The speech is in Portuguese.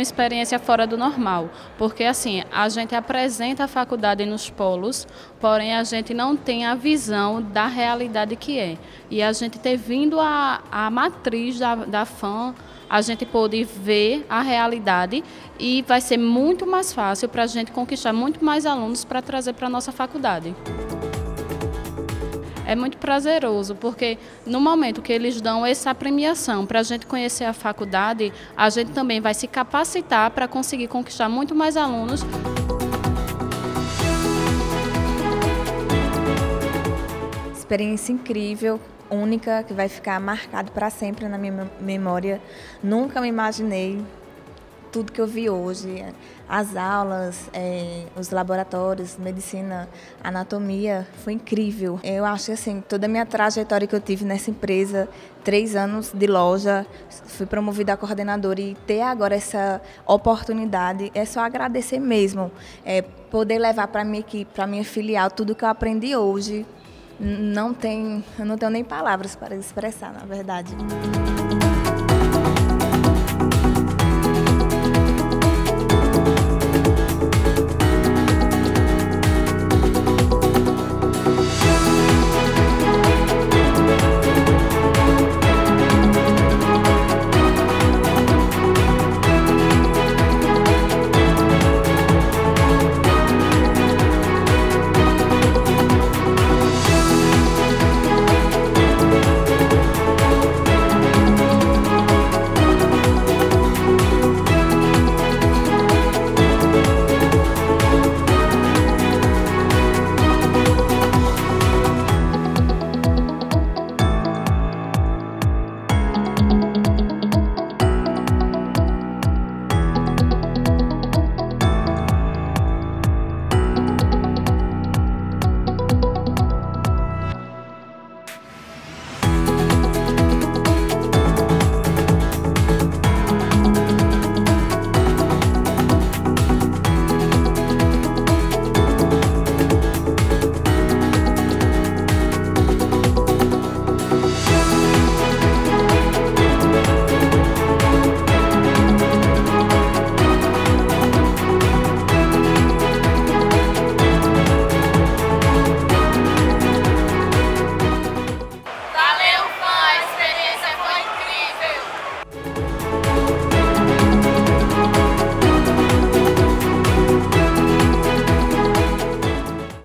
experiência fora do normal, porque assim, a gente apresenta a faculdade nos polos, porém a gente não tem a visão da realidade que é. E a gente ter vindo a, a matriz da, da FAM, a gente pôde ver a realidade e vai ser muito mais fácil para a gente conquistar muito mais alunos para trazer para a nossa faculdade é muito prazeroso, porque no momento que eles dão essa premiação para a gente conhecer a faculdade, a gente também vai se capacitar para conseguir conquistar muito mais alunos. Experiência incrível, única, que vai ficar marcado para sempre na minha memória. Nunca me imaginei tudo que eu vi hoje, as aulas, é, os laboratórios, medicina, anatomia, foi incrível. Eu acho que assim, toda a minha trajetória que eu tive nessa empresa, três anos de loja, fui promovida a coordenadora e ter agora essa oportunidade, é só agradecer mesmo. É, poder levar para minha equipe, para minha filial, tudo que eu aprendi hoje, não tem, eu não tenho nem palavras para expressar, na verdade.